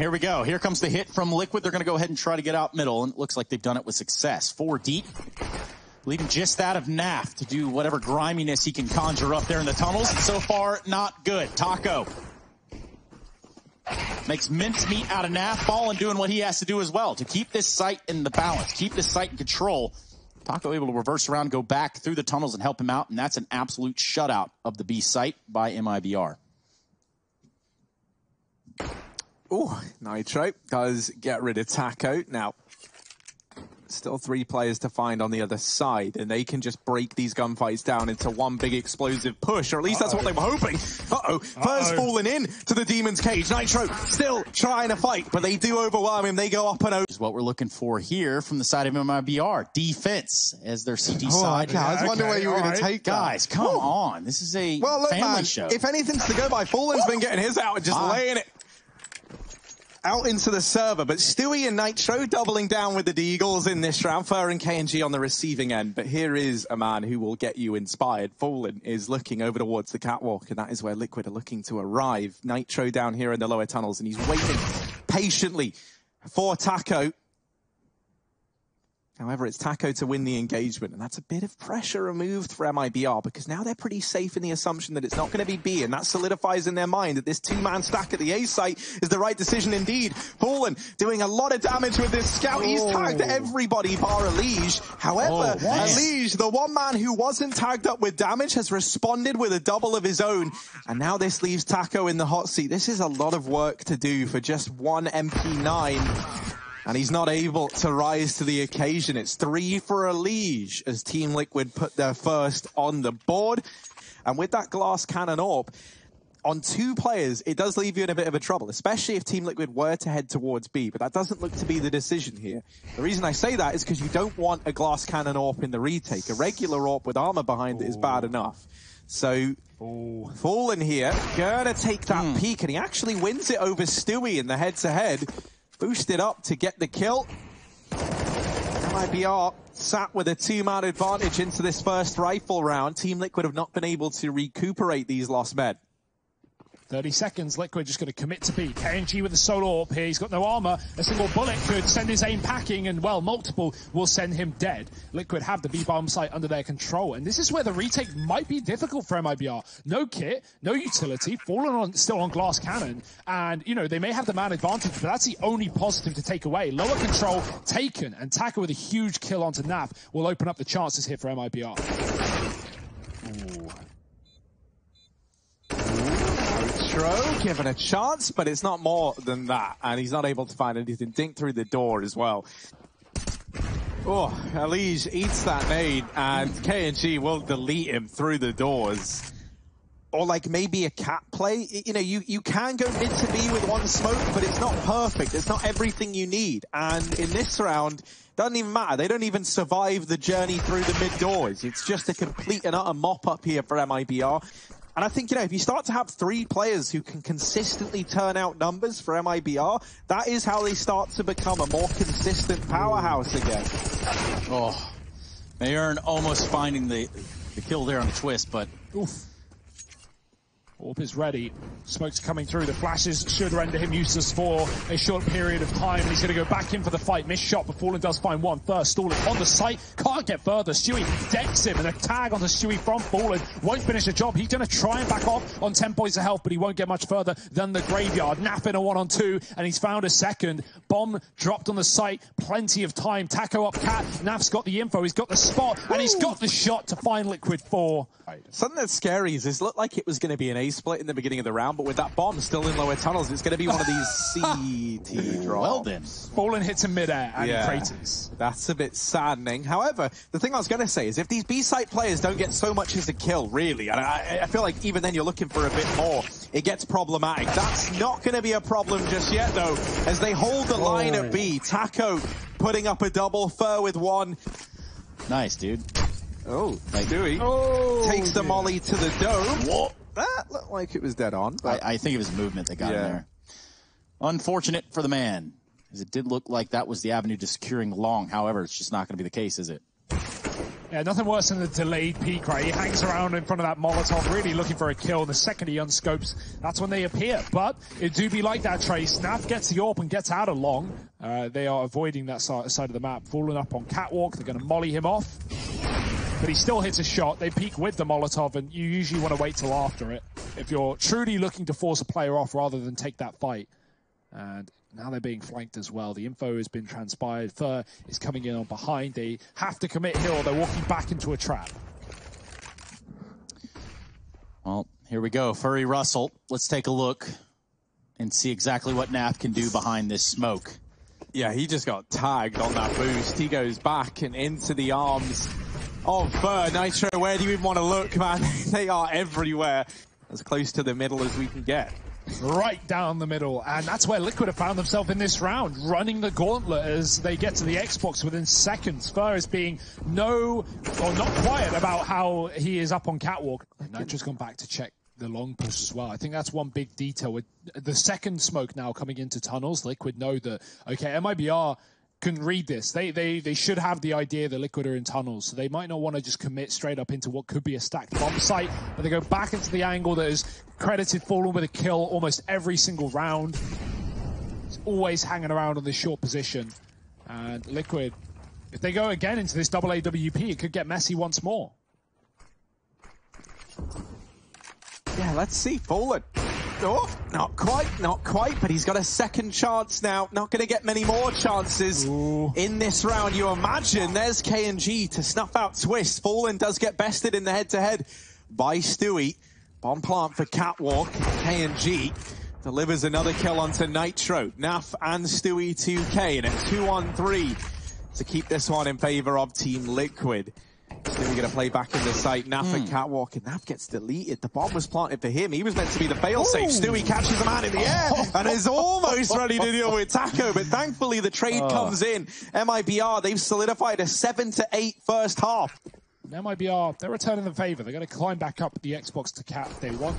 here we go. Here comes the hit from Liquid. They're going to go ahead and try to get out middle, and it looks like they've done it with success. Four deep, leaving just that of Naf to do whatever griminess he can conjure up there in the tunnels. So far, not good. Taco makes mincemeat out of Naf, ball and doing what he has to do as well to keep this site in the balance, keep this site in control. Taco able to reverse around, go back through the tunnels and help him out, and that's an absolute shutout of the B site by MIBR. Ooh, Nitro does get rid of Taco. Now, still three players to find on the other side, and they can just break these gunfights down into one big explosive push, or at least that's what they were hoping. Uh-oh, first falling in to the Demon's Cage. Nitro still trying to fight, but they do overwhelm him. They go up and over. Is what we're looking for here from the side of MIBR. Defense as their CT Oh, side. okay. I was wondering Okay, where you were going alright. to take that. Guys, come on. This is a Well, look, family man, show. if anything's to go by, Fallen's been getting his out and just Ah. laying it out into the server. But Stewie and Nitro doubling down with the Deagles in this round. Fur and KNG on the receiving end. But here is a man who will get you inspired. Fallen is looking over towards the catwalk, and that is where Liquid are looking to arrive. Nitro down here in the lower tunnels, and he's waiting patiently for Taco. However, it's Taco to win the engagement, and that's a bit of pressure removed for MIBR because now they're pretty safe in the assumption that it's not going to be B, and that solidifies in their mind that this two-man stack at the A site is the right decision indeed. Fallen doing a lot of damage with this scout. He's oh. tagged everybody bar Elige. However, Oh. Elige, the one man who wasn't tagged up with damage, has responded with a double of his own, and now this leaves Taco in the hot seat. This is a lot of work to do for just one MP9 and he's not able to rise to the occasion. It's three for Elige as Team Liquid put their first on the board. And with that glass cannon orb, on two players, it does leave you in a bit of a trouble, especially if Team Liquid were to head towards B, but that doesn't look to be the decision here. The reason I say that is because you don't want a glass cannon orb in the retake. A regular orb with armor behind it is bad enough. So, Fallen here, gonna take that hmm. peek, and he actually wins it over Stewie in the head-to-head. Boosted up to get the kill. MIBR sat with a two-man advantage into this first rifle round. Team Liquid have not been able to recuperate these lost men. 30 seconds, Liquid just going to commit to B. KNG with the solo orb here. He's got no armor. A single bullet could send his aim packing, and well, multiple will send him dead. Liquid have the B bomb site under their control, and this is where the retake might be difficult for MIBR. No kit, no utility, fallen on still on glass cannon, and you know they may have the man advantage, but that's the only positive to take away. Lower control taken, and Taco with a huge kill onto Naf will open up the chances here for MIBR. Tro given a chance, but it's not more than that, and he's not able to find anything. Dink through the door as well. Oh, Elige eats that nade, and KNG will delete him through the doors. Or like maybe a cat play. You know, you, you can go mid to B with one smoke, but it's not perfect. It's not everything you need. And in this round, doesn't even matter. They don't even survive the journey through the mid doors. It's just a complete and utter mop up here for MIBR. And I think, you know, if you start to have three players who can consistently turn out numbers for MIBR, that is how they start to become a more consistent powerhouse again. Oh, Meyern almost finding the, the kill there on the twist, but Oof. Orb is ready. Smoke's coming through. The flashes should render him useless for a short period of time. And he's going to go back in for the fight. Missed shot, but Fallen does find one. one first. Stalling on the site. Can't get further. Stewie decks him. And a tag onto Stewie from Fallen. Won't finish the job. He's going to try and back off on 10 points of health, but he won't get much further than the graveyard. Naf in a one on two, and he's found a second. Bomb dropped on the site. Plenty of time. Taco up cat. Naf's got the info. He's got the spot, and he's got the shot to find Liquid 4. Something that's scary is this looked like it was going to be an Split in the beginning of the round, but with that bomb still in lower tunnels, it's going to be one of these CT drops. well then. Fallen hits in midair and Yeah. craters. That's a bit saddening. However, the thing I was going to say is if these B-site players don't get so much as a kill, really, and I, I feel like even then you're looking for a bit more, it gets problematic. That's not going to be a problem just yet, though, as they hold the line at B. Taco putting up a double, Fur with one. Nice, dude. Oh, Stewie Oh, takes the molly to the dome. What? That looked like it was dead on, but I, I think it was movement that got Yeah. him there. Unfortunate for the man, as it did look like that was the avenue to securing long. However, it's just not going to be the case, is it? Yeah, nothing worse than the delayed peek, right? He hangs around in front of that Molotov, really looking for a kill. The second he unscopes, that's when they appear. But it do be like that, Trace. Snap gets the AWP and gets out of long. Uh, they are avoiding that side of the map, Fallen up on Catwalk. They're going to molly him off. But he still hits a shot. They peek with the Molotov, and you usually want to wait till after it. If you're truly looking to force a player off rather than take that fight. And now they're being flanked as well. The info has been transpired. Fur is coming in on behind. They have to commit Hill. They're walking back into a trap. Well, here we go. Furry Russell. Let's take a look and see exactly what Naf can do behind this smoke. Yeah, he just got tagged on that boost. He goes back and into the arms Oh, of Fur. Nitro, where do you even want to look, man? they are everywhere. As close to the middle as we can get right down the middle. And that's where Liquid have found themselves in this round, running the gauntlet as they get to the Xbox within seconds. Fur is being no, or not quiet about how he is up on Catwalk. Nitro's gone back to check the long push as well. I think that's one big detail with the second smoke now coming into tunnels. Liquid know that, okay, MIBR can read this. They they they should have the idea that Liquid are in tunnels, so they might not want to just commit straight up into what could be a stacked bomb site, but they go back into the angle that is credited Fallen with a kill almost every single round. It's always hanging around on this short position, and Liquid, if they go again into this double AWP, it could get messy once more. Yeah, let's see. Fallen Oh, not quite, not quite, but he's got a second chance now. Not going to get many more chances Ooh. in this round. You imagine there's KNG to snuff out Twist. Fallen does get bested in the head-to-head -head by Stewie. Bomb plant for Catwalk. KNG delivers another kill onto Nitro. Naf and Stewie 2K and a 2-on-3 to keep this one in favor of Team Liquid. Stewie gonna play back in the site. Naf mm. and. Catwalk, and Naf gets deleted. The bomb was planted for him. He was meant to be the failsafe. Stewie catches a man in the air and is almost ready to deal with Taco, but thankfully the trade oh. comes in. MIBR, they've solidified a 7 to 8 first half. MIBR, they're returning the favor. They're going to climb back up the Xbox to cap they want.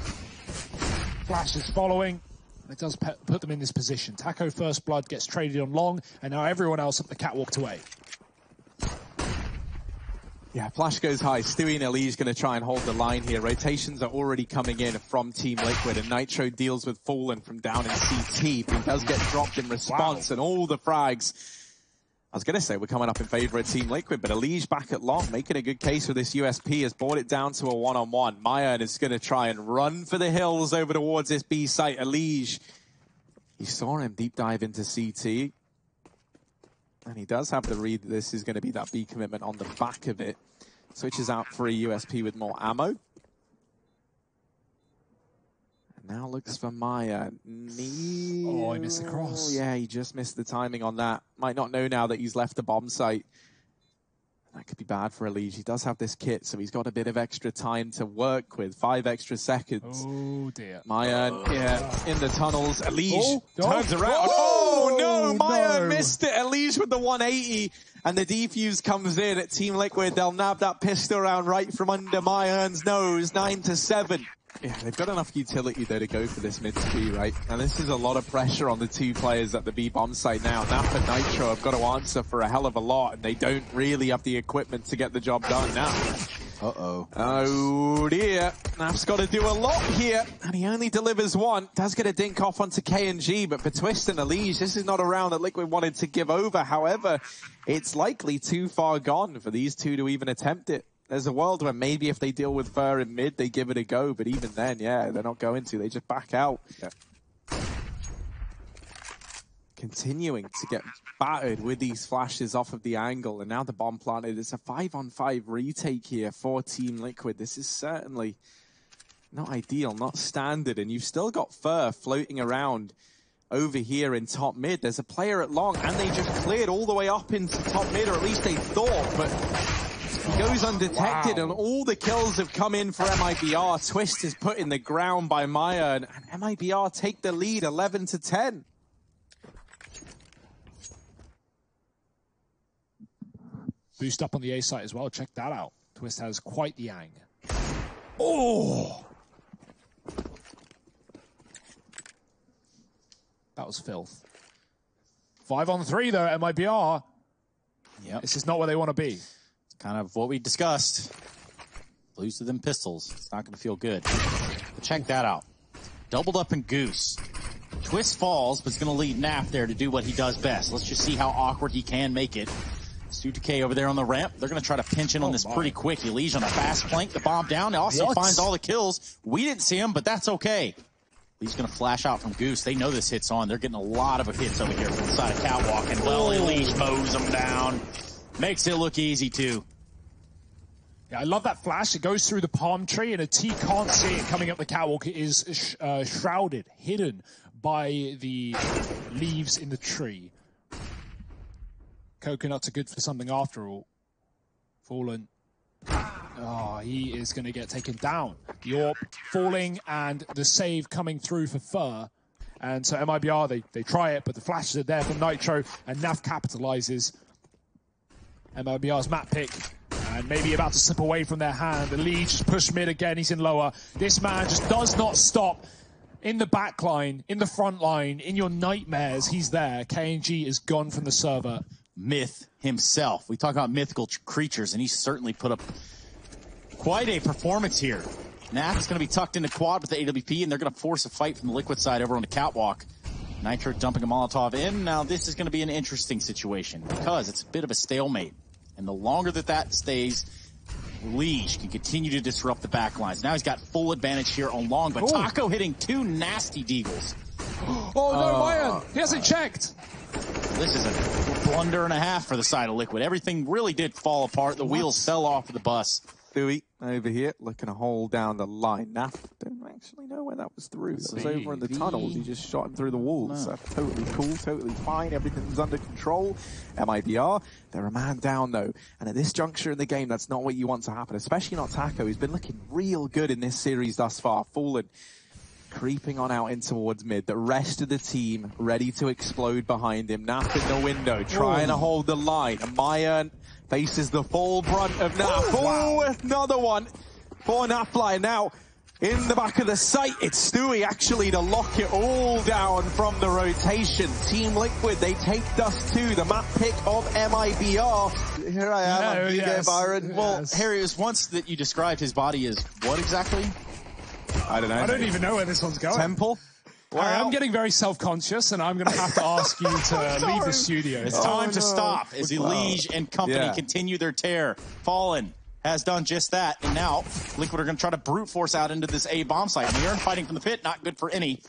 Flash is following. It does put them in this position. Taco First Blood gets traded on long, and now everyone else up the catwalk away. Yeah, Flash goes high. Stewie and Elige going to try and hold the line here. Rotations are already coming in from Team Liquid, and Nitro deals with Fallen from down in CT, but he does get dropped in response, wow. and all the frags. I was going to say we're coming up in favor of Team Liquid, but Elige back at long, making a good case for this USP, has brought it down to a one-on-one. -on -one. Meyern is going to try and run for the hills over towards this B site. Elige, he saw him deep dive into CT. And he does have the read that this is going to be that B commitment on the back of it. Switches out for a USP with more ammo. And now looks for Maya. Neil... Oh, he missed the cross. Yeah, he just missed the timing on that. Might not know now that he's left the bomb site. That could be bad for Elige. He does have this kit, so he's got a bit of extra time to work with. Five extra seconds. Oh, dear. Maya, yeah, in the tunnels. Elige oh, turns around. Oh, oh no, Maya no. missed it. Elige with the 180, and the defuse comes in at Team Liquid. They'll nab that pistol round right from under Meyern's nose. Nine to seven. Yeah, they've got enough utility though to go for this mid B, right? And this is a lot of pressure on the two players at the B bomb site now. Naf and Nitro have got to answer for a hell of a lot, and they don't really have the equipment to get the job done now. Uh-oh. Oh dear. Naf's got to do a lot here, and he only delivers one. Does get a dink off onto KNG, but for Twist and Elige, this is not a round that Liquid wanted to give over. However, it's likely too far gone for these two to even attempt it there's a world where maybe if they deal with Fur in mid, they give it a go. But even then, yeah, they're not going to. They just back out. Yeah. Continuing to get battered with these flashes off of the angle. And now the bomb planted. It's a five on five retake here for Team Liquid. This is certainly not ideal, not standard. And you've still got Fur floating around over here in top mid. There's a player at long, and they just cleared all the way up into top mid, or at least they thought, but goes undetected wow. and all the kills have come in for MIBR. Twist is put in the ground by Maya and, and MIBR take the lead 11 to 10. Boost up on the A site as well. Check that out. Twist has quite the ang. Oh! That was filth. Five on three though, MIBR. Yep. This is not where they want to be. Kind of what we discussed. Lose to them pistols. It's not going to feel good. But check that out. Doubled up in Goose. Twist falls, but it's going to lead Nap there to do what he does best. Let's just see how awkward he can make it. Stewie 2K over there on the ramp. They're going to try to pinch in on Oh, this my. pretty quick. Elige on a fast plank. the bomb down. Also What? finds all the kills. We didn't see him, but that's okay. He's going to flash out from Goose. They know this hit's on. They're getting a lot of hits over here from the side of Catwalk. And well, Elige mows them down. Makes it look easy too. Yeah, I love that flash. It goes through the palm tree, and a T can't see it coming up the catwalk. It is uh, shrouded, hidden by the leaves in the tree. Coconuts are good for something after all. Fallen. Oh, he is going to get taken down. AWP falling and the save coming through for Fur. And so MIBR, they, they try it, but the flashes are there from Nitro, and Naf capitalizes. MIBR's map pick. And maybe about to slip away from their hand. The lead just pushed mid again. He's in lower. This man just does not stop. In the back line, in the front line, in your nightmares, he's there. KNG is gone from the server. Myth himself. We talk about mythical creatures, and he's certainly put up quite a performance here. Nap's going to be tucked into quad with the AWP, and they're going to force a fight from the liquid side over on the catwalk. Nitro dumping a Molotov in. Now, this is going to be an interesting situation because it's a bit of a stalemate. And the longer that that stays, Liege can continue to disrupt the back lines. Now he's got full advantage here on long, but Ooh. Taco hitting two nasty deagles. Oh no, uh, Meyern! He hasn't checked! This is a blunder and a half for the side of Liquid. Everything really did fall apart. The wheels fell off of the bus. Stewie over here looking to hold down the line. Naf don't actually know when that was through. That was over in the tunnels. He just shot him through the walls. No. That's totally cool, totally fine. Everything's under control. MIBR, they're a man down though. And at this juncture in the game, that's not what you want to happen, especially not Taco. He's been looking real good in this series thus far. Fallen creeping on out in towards mid. The rest of the team ready to explode behind him. Naf in the window, trying to oh. hold the line. And Maya faces the full brunt of Naf. Oh, another one for Nafly. Now, in the back of the site, it's Stewie actually to lock it all down from the rotation. Team Liquid, they take Dust 2, the map pick of MIBR. Here I am, No, I'm oh, yes. yes. Byron. Well, Yes. Harry, it was once that you described his body as what exactly? I don't know. I don't even know where this one's going. Temple? Harry, I'm getting very self-conscious, and I'm going to have to ask you to leave the studio. It's Oh, time to stop as Elige and uh, company Yeah. continue their tear. Fallen has done just that, and now Liquid are going to try to brute force out into this A bomb site. Mirren fighting from the pit, not good for any.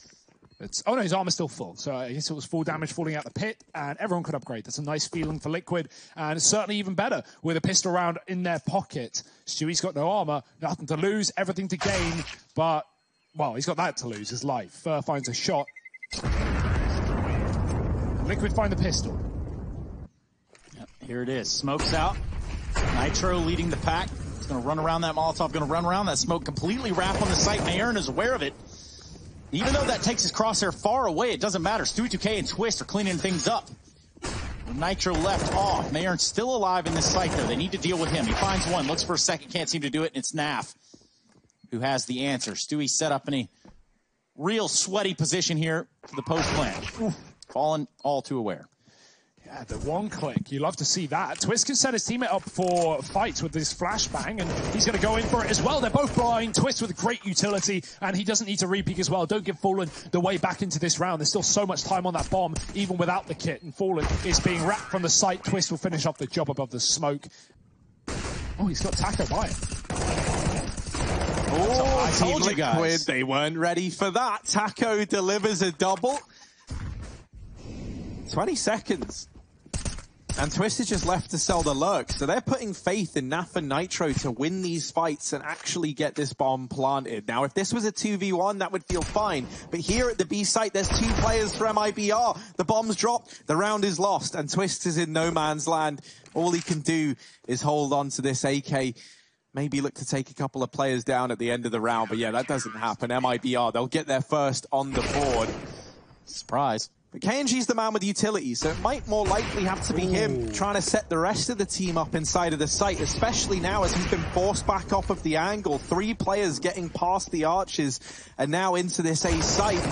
It's, oh no, his armor's still full. So I guess it was full damage falling out the pit, and everyone could upgrade. That's a nice feeling for Liquid, and it's certainly even better with a pistol round in their pocket. Stewie's got no armor, nothing to lose, everything to gain, but, well, he's got that to lose, his life. Fur finds a shot. Liquid find the pistol. Here it is. Smoke's out. Nitro leading the pack. He's going to run around that Molotov, going to run around that smoke, completely wrap on the site. Meyern is aware of it. Even though that takes his crosshair far away, it doesn't matter. Stewie 2K and Twist are cleaning things up. Nitro left off. Meyern's still alive in this site, though. They need to deal with him. He finds one, looks for a second, can't seem to do it, and it's Naf who has the answer. Stewie set up in a real sweaty position here for the post plant. Fallen all too aware. Yeah, the one click. You love to see that. Twist can set his teammate up for fights with this flashbang, and he's going to go in for it as well. They're both blind. Twist with great utility, and he doesn't need to repeak as well. Don't give Fallen the way back into this round. There's still so much time on that bomb, even without the kit. And Fallen is being wrapped from the site. Twist will finish off the job above the smoke. Oh, he's got Taco by it. Oh, I told you guys. Liquid, they weren't ready for that. Taco delivers a double. 20 seconds. And Twist is just left to sell the lurk. So they're putting faith in Naf and Nitro to win these fights and actually get this bomb planted. Now, if this was a 2v1, that would feel fine. But here at the B site, there's two players for MIBR. The bomb's dropped, the round is lost, and Twist is in no man's land. All he can do is hold on to this AK. Maybe look to take a couple of players down at the end of the round. But yeah, that doesn't happen. MIBR, they'll get there first on the board. Surprise. But KNG's the man with utility, so it might more likely have to be him trying to set the rest of the team up inside of the site, especially now as he's been forced back off of the angle. Three players getting past the arches and now into this A site.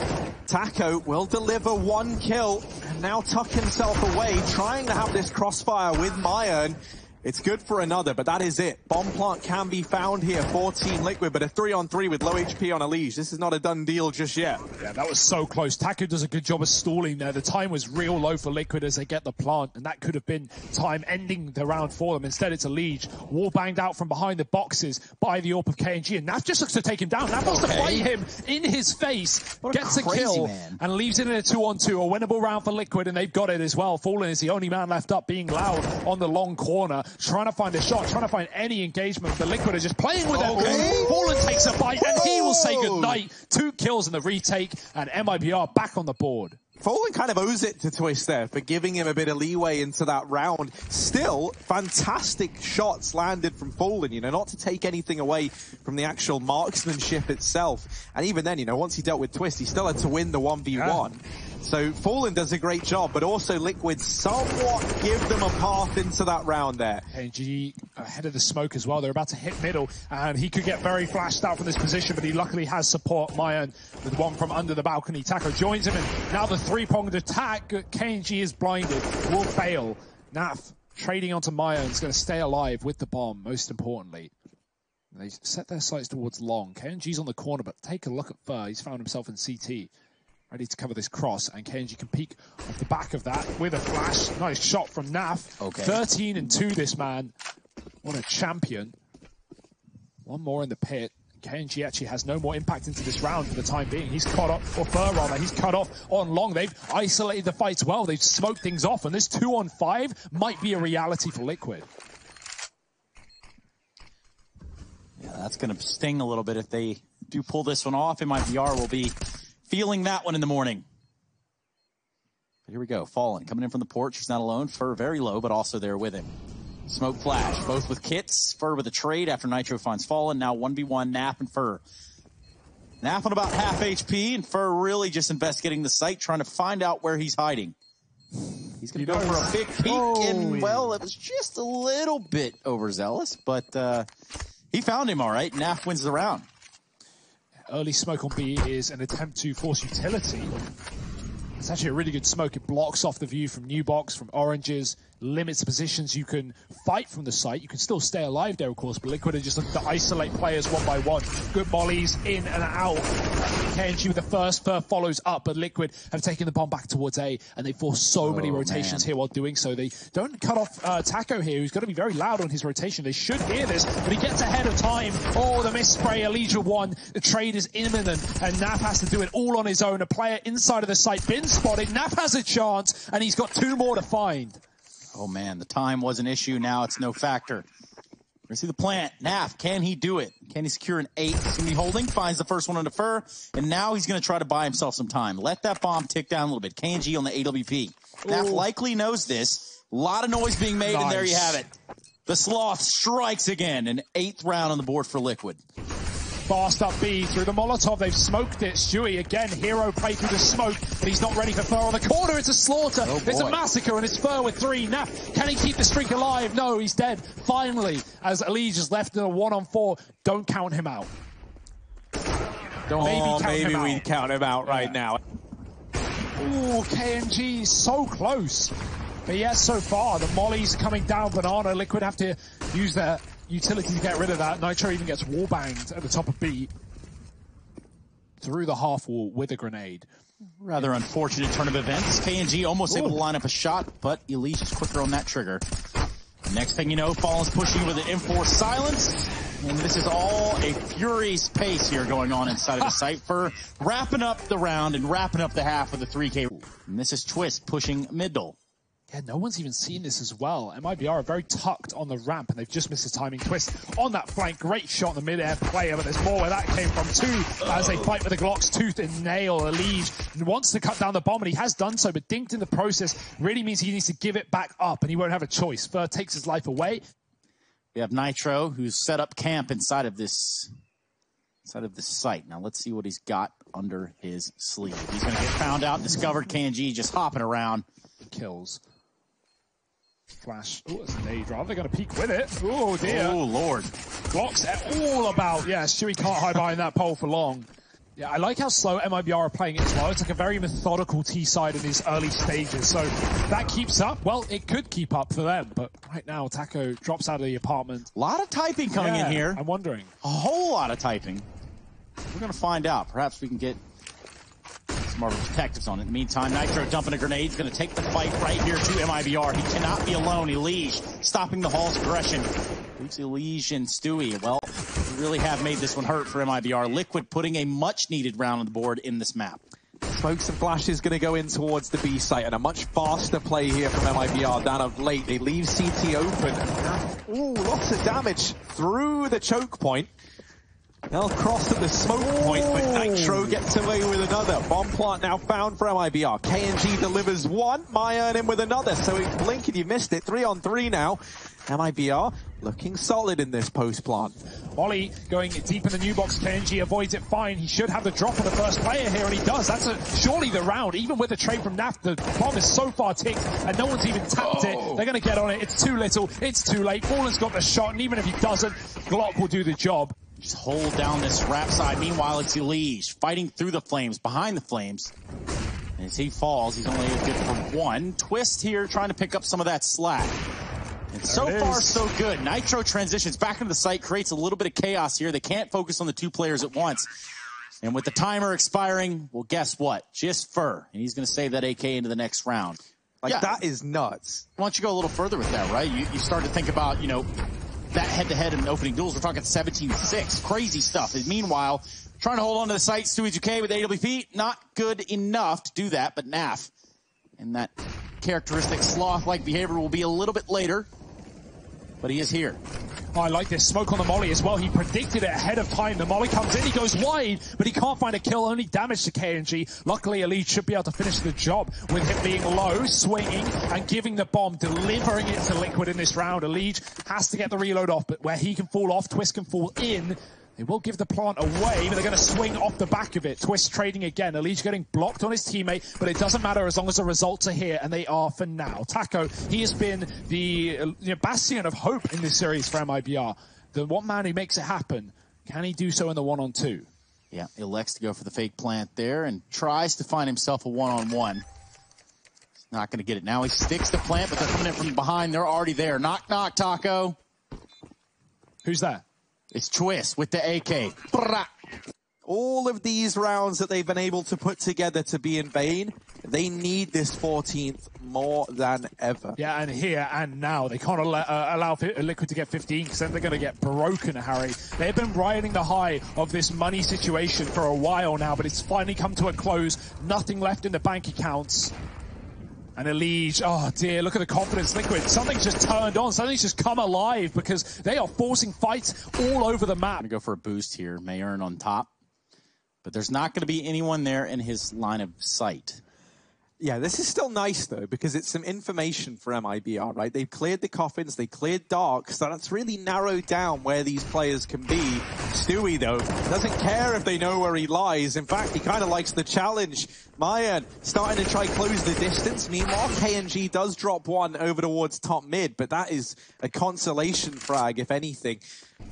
Taco will deliver one kill and now tuck himself away, trying to have this crossfire with Meyern. It's good for another, but that is it. Bomb plant can be found here for Team Liquid, but a three on three with low HP on a Elige. This is not a done deal just yet. Yeah, that was so close. Taco does a good job of stalling there. The time was real low for Liquid as they get the plant, and that could have been time ending the round for them. Instead, it's Elige. Wall banged out from behind the boxes by the AWP of KNG, and Naf just looks to take him down. Naf wants to fight him in his face, What gets a crazy kill, man. and leaves it in a two on two. A winnable round for Liquid, and they've got it as well. Fallen is the only man left up, being loud on the long corner, trying to find a shot, trying to find any engagement. The Liquid are just playing with it. Okay. Fallen takes a bite, and he will say goodnight. Two kills in the retake, and MIBR back on the board. Fallen kind of owes it to Twist there for giving him a bit of leeway into that round. Still, fantastic shots landed from Fallen, you know, not to take anything away from the actual marksmanship itself. And even then, you know, once he dealt with Twist, he still had to win the 1v1. So Fallen does a great job, but also Liquid somewhat give them a path into that round there. KNG ahead of the smoke as well. They're about to hit middle, and he could get very flashed out from this position, but he luckily has support. Meyern with one from under the balcony. Taco joins him, and now the three-pronged attack. KNG is blinded, will fail. Naf trading onto Meyern is going to stay alive with the bomb, most importantly. They set their sights towards long. KNG's on the corner, but take a look at Fur. He's found himself in CT. Ready to cover this cross, and KNG can peek off the back of that with a flash. Nice shot from Naf. Okay. 13 and 2 this man. What a champion. One more in the pit. KNG actually has no more impact into this round for the time being. He's cut off, or Fur rather, he's cut off on long. They've isolated the fights well. They've smoked things off, and this two on five might be a reality for Liquid. Yeah, that's going to sting a little bit if they do pull this one off. MIBR will be feeling that one in the morning. But here we go. Fallen coming in from the porch. He's not alone. Fur very low, but also there with him. Smoke flash, both with kits. Fur with a trade after Nitro finds Fallen. Now 1v1, Naf and Fur. Naf on about half HP, and Fur really just investigating the site, trying to find out where he's hiding. He's going to go for a big peek, and Oh, well, it was just a little bit overzealous, but uh, he found him all right. Naf wins the round. Early smoke on B is an attempt to force utility. It's actually a really good smoke. It blocks off the view from new box, from oranges, limits the positions you can fight from the site. You can still stay alive there, of course, but Liquid are just looking to isolate players one by one. Good mollies in and out. KNG with the first, Fur follows up, but Liquid have taken the bomb back towards A, and they force so many Oh, rotations man. here while doing so. They don't cut off uh, Taco here, who's going to be very loud on his rotation. They should hear this, but he gets ahead of time. Oh, the miss spray, Elijah one. The trade is imminent, and Naf has to do it all on his own. A player inside of the site, been spotted. Naf has a chance, and he's got two more to find. Oh man, the time was an issue. Now it's no factor. We see the plant. Naf, can he do it? Can he secure an eight? He's gonna be holding, finds the first one on the fur, and now he's gonna try to buy himself some time. Let that bomb tick down a little bit. KNG on the AWP. Naf likely knows this. A lot of noise being made, and there you have it. The sloth strikes again. An eighth round on the board for Liquid. Fast up B through the Molotov. They've smoked it. Stewie again, hero play through the smoke, but he's not ready for Fur on the corner. It's a slaughter. Oh, it's a massacre, and it's Fur with three. Naf, can he keep the streak alive? No, he's dead. Finally, as Elige is left in a one on four, don't count him out. Don't Maybe count maybe we out. count him out right Yeah. now. Ooh, KNG so close. But yes, so far, the Molly's coming down. Banana Liquid have to use their utility to get rid of that. Nitro even gets wall banged at the top of B. Through the half wall with a grenade. Rather unfortunate turn of events. KNG almost able to line up a shot, but Elige is quicker on that trigger. Next thing you know, Fallen's pushing with an M4 silence. And this is all a furious pace here going on inside of the site for wrapping up the round and wrapping up the half of the 3K. And this is Twist pushing middle. Yeah, no one's even seen this as well. MIBR are very tucked on the ramp, and they've just missed a timing twist on that flank. Great shot in the mid-air player, but there's more where that came from too. As they fight with the Glocks, tooth and nail. Elige wants to cut down the bomb, and he has done so, but dinked in the process really means he needs to give it back up, and he won't have a choice. Fur takes his life away. We have Nitro who's set up camp inside of this inside of this site. Now let's see what he's got under his sleeve. He's gonna get found out, discovered KNG just hopping around. Kills. Flash. Oh, it's a rather. They're going to peek with it. Oh dear. Oh lord. Blocks are all about. Yeah, Stewie can't hide behind that pole for long. Yeah, I like how slow MIBR are playing it as well. It's like a very methodical T side in these early stages. So that keeps up. Well, it could keep up for them, but right now Taco drops out of the apartment. A lot of typing coming Yeah, in here. I'm wondering. A whole lot of typing. We're going to find out. Perhaps we can get of detectives on it. In the meantime, Nitro dumping a grenade. He's going to take the fight right here to MIBR. He cannot be alone. Elige stopping the Hall's aggression. Who's Elige and Stewie? Well, we really have made this one hurt for MIBR. Liquid putting a much needed round on the board in this map. Smokes and flashes going to go in towards the B site and a much faster play here from MIBR than of late. They leave CT open. Ooh, lots of damage through the choke point. They'll cross at the smoke point, but Nitro gets away with another. Bomb plant now found for MIBR. KNG delivers one, Meyern in with another. So in blink and you missed it. Three on three now. MIBR looking solid in this post plant. Ollie going deep in the new box. KNG avoids it fine. He should have the drop on the first player here, and he does. That's a, surely the round. Even with the trade from NAF, the bomb is so far ticked, and no one's even tapped it. Oh. They're going to get on it. It's too little. It's too late. Fallen's got the shot, and even if he doesn't, Glock will do the job. Just hold down this wrap side. Meanwhile, it's Elige fighting through the flames, behind the flames. And as he falls, he's only good for one. Twist here, trying to pick up some of that slack. And so far, so good. Nitro transitions back into the site, creates a little bit of chaos here. They can't focus on the two players at once. And with the timer expiring, well, guess what? Just fur. And he's going to save that AK into the next round. Like Yeah. that is nuts. Why don't you go a little further with that, right? You, you start to think about, you know, that head-to-head in opening duels. We're talking 17-6. Crazy stuff. And meanwhile, trying to hold on to the site, Stewie 2K with AWP, not good enough to do that, but NAF. And that characteristic sloth-like behavior will be a little bit later. But he is here. Oh, I like this smoke on the molly as well. He predicted it ahead of time. The molly comes in, he goes wide, but he can't find a kill, only damage to KNG. Luckily, Elige should be able to finish the job with him being low, swinging, and giving the bomb, delivering it to Liquid in this round. Elige has to get the reload off, but where he can fall off, Twist can fall in. They will give the plant away, but they're going to swing off the back of it. Twist trading again. Elige getting blocked on his teammate, but it doesn't matter as long as the results are here, and they are for now. Taco, he has been the you know, bastion of hope in this series for MIBR. The one man who makes it happen. Can he do so in the one on two? Yeah, elects to go for the fake plant there and tries to find himself a one-on-one. He's not going to get it. Now he sticks the plant, but they're coming in from behind. They're already there. Knock, knock, Taco. Who's that? It's Twist with the AK. All of these rounds that they've been able to put together to be in vain, they need this 14th more than ever. Yeah, and here and now. They can't allow, uh, allow Liquid to get 15 because then they're going to get broken, Harry. They've been riding the high of this money situation for a while now, but it's finally come to a close. Nothing left in the bank accounts. And Elige, oh dear, look at the confidence Liquid. Something's just turned on. Something's just come alive because they are forcing fights all over the map. I'm Gonna go for a boost here. Meyern on top. But there's not going to be anyone there in his line of sight. Yeah, this is still nice though, because it's some information for MIBR, right? They've cleared the coffins, they cleared dark, so that's really narrowed down where these players can be. Stewie though, doesn't care if they know where he lies. In fact, he kind of likes the challenge. Meyern starting to try close the distance. Meanwhile, KNG does drop one over towards top mid, but that is a consolation frag, if anything.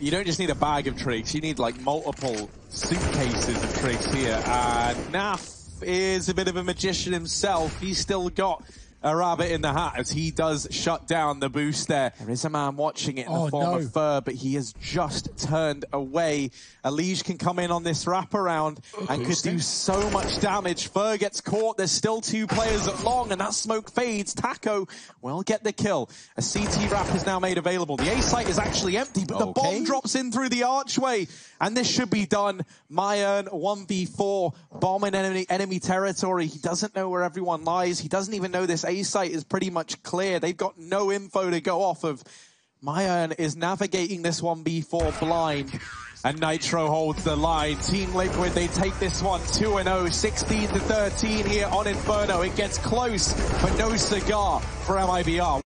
You don't just need a bag of tricks, you need like multiple suitcases of tricks here. And Naf is a bit of a magician himself. He's still got a rabbit in the hat as he does shut down the boost there. There is a man watching it in Oh, the form no. of Fur, but he has just turned away. Elige can come in on this wraparound and could do so much damage. Fur gets caught. There's still two players at long, and that smoke fades. Taco will get the kill. A CT wrap is now made available. The A site is actually empty, but the bomb drops in through the archway, and this should be done. Meyern 1v4, bomb in enemy, enemy territory. He doesn't know where everyone lies. He doesn't even know this Site is pretty much clear. They've got no info to go off of. Meyern is navigating this 1v4 blind. And Nitro holds the line. Team Liquid, they take this one 2-0, 16 to 13 here on Inferno. It gets close, but no cigar for MIBR.